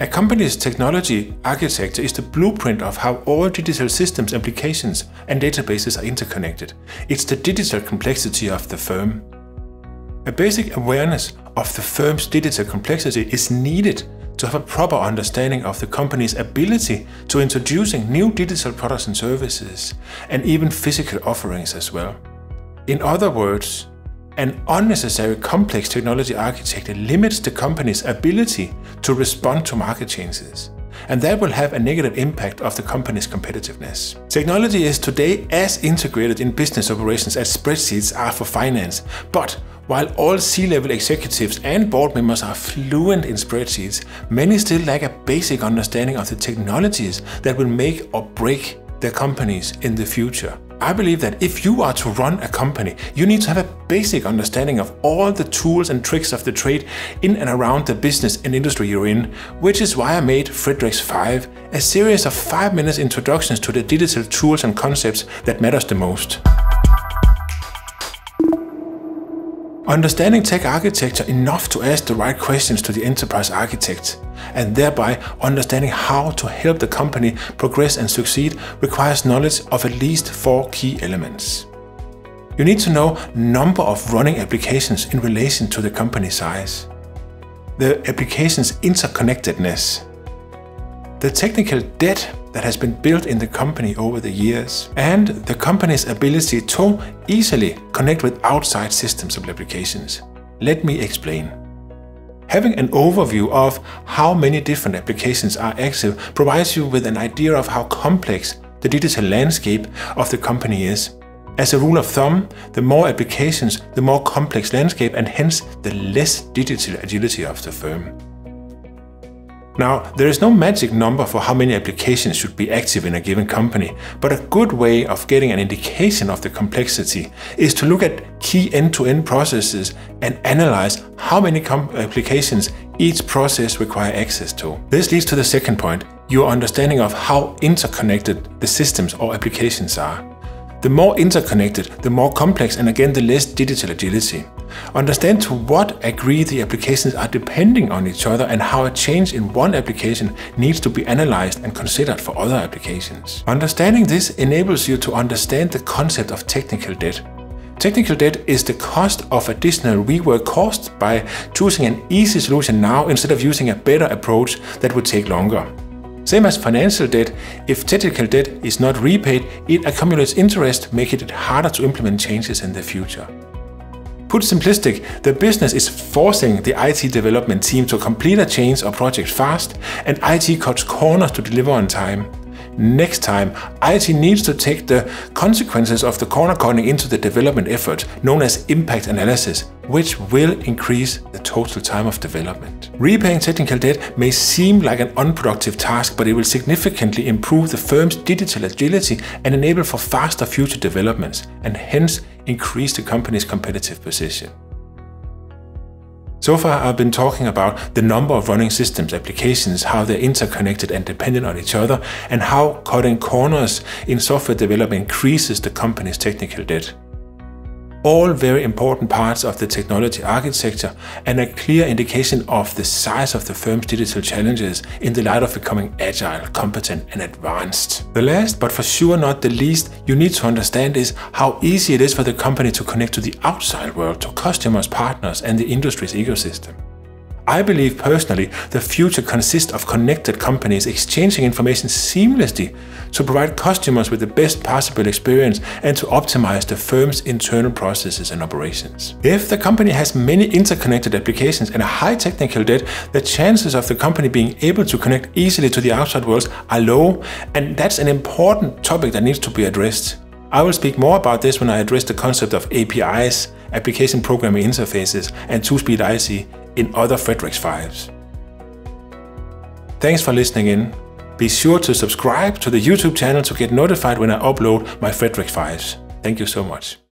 A company's technology architecture is the blueprint of how all digital systems, applications, and databases are interconnected. It's the digital complexity of the firm. A basic awareness of the firm's digital complexity is needed to have a proper understanding of the company's ability to introducing new digital products and services, and even physical offerings as well. In other words, an unnecessary complex technology architecture limits the company's ability to respond to market changes, and that will have a negative impact of the company's competitiveness. Technology is today as integrated in business operations as spreadsheets are for finance, but while all C-level executives and board members are fluent in spreadsheets, many still lack a basic understanding of the technologies that will make or break their companies in the future. I believe that if you are to run a company, you need to have a basic understanding of all the tools and tricks of the trade in and around the business and industry you're in, which is why I made Frederik's 5, a series of 5 minutes introductions to the digital tools and concepts that matters the most. Understanding tech architecture enough to ask the right questions to the enterprise architect and thereby understanding how to help the company progress and succeed requires knowledge of at least four key elements. You need to know number of running applications in relation to the company size, the application's interconnectedness, the technical debt that has been built in the company over the years, and the company's ability to easily connect with outside systems of applications. Let me explain. Having an overview of how many different applications are active provides you with an idea of how complex the digital landscape of the company is. As a rule of thumb, the more applications, the more complex landscape and hence the less digital agility of the firm. Now, there is no magic number for how many applications should be active in a given company, but a good way of getting an indication of the complexity is to look at key end-to-end -end processes and analyze how many applications each process require access to. This leads to the second point, your understanding of how interconnected the systems or applications are. The more interconnected, the more complex and again the less digital agility. Understand to what degree the applications are depending on each other and how a change in one application needs to be analyzed and considered for other applications. Understanding this enables you to understand the concept of technical debt. Technical debt is the cost of additional rework caused by choosing an easy solution now instead of using a better approach that would take longer. Same as financial debt, if technical debt is not repaid, it accumulates interest, making it harder to implement changes in the future. Put simplistic, the business is forcing the IT development team to complete a change or project fast, and IT cuts corners to deliver on time. Next time, IT needs to take the consequences of the corner cutting into the development effort, known as impact analysis, which will increase the total time of development. Repaying technical debt may seem like an unproductive task, but it will significantly improve the firm's digital agility and enable for faster future developments, and hence increase the company's competitive position. So far I've been talking about the number of running systems applications, how they're interconnected and dependent on each other, and how cutting corners in software development increases the company's technical debt all very important parts of the technology architecture and a clear indication of the size of the firm's digital challenges in the light of becoming agile, competent and advanced. The last, but for sure not the least, you need to understand is how easy it is for the company to connect to the outside world, to customers, partners and the industry's ecosystem. I believe personally the future consists of connected companies exchanging information seamlessly to provide customers with the best possible experience and to optimize the firm's internal processes and operations. If the company has many interconnected applications and a high technical debt, the chances of the company being able to connect easily to the outside world are low, and that's an important topic that needs to be addressed. I will speak more about this when I address the concept of APIs, application programming interfaces, and two-speed IT in other Frederik's fives. Thanks for listening in. Be sure to subscribe to the YouTube channel to get notified when I upload my Frederik's fives. Thank you so much.